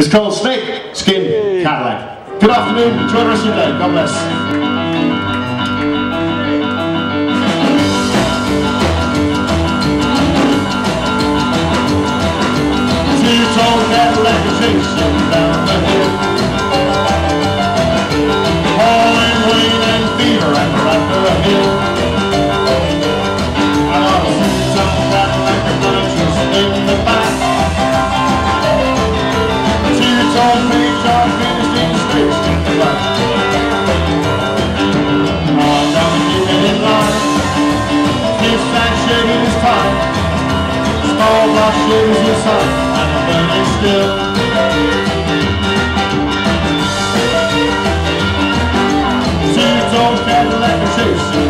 It's called Snake Skin Cadillac. Good afternoon. Enjoy the rest of your day. God bless. Two-tone Cadillac chasing down the hill Pouring rain and fever at the the hill All my shoes were hot and burning still Two-tone Cadillac and shoes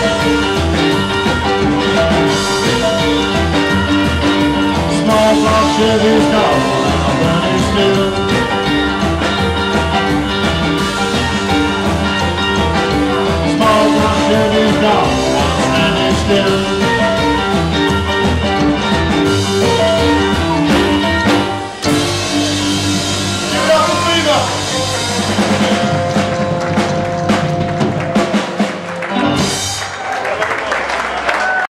like lost sugar's dog on a bunny stool. Small lost sugar's dog on a.